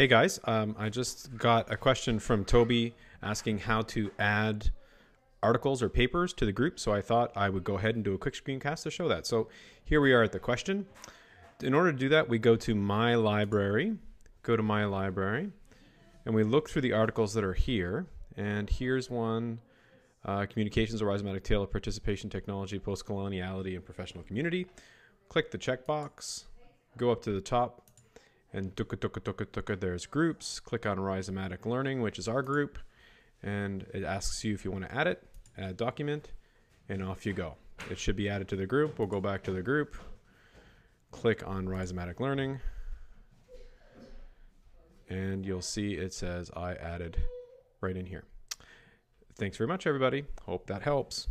Hey guys, um, I just got a question from Toby asking how to add articles or papers to the group. So I thought I would go ahead and do a quick screencast to show that. So here we are at the question. In order to do that, we go to My Library, go to My Library, and we look through the articles that are here. And here's one, uh, Communications, a Rhizomatic Tale of Participation Technology, Post-Coloniality, and Professional Community. Click the checkbox, go up to the top, and tuka tuka tuka tuka there's groups. Click on rhizomatic learning which is our group and it asks you if you want to add it add document and off you go. It should be added to the group. We'll go back to the group click on rhizomatic learning and you'll see it says I added right in here. Thanks very much everybody. Hope that helps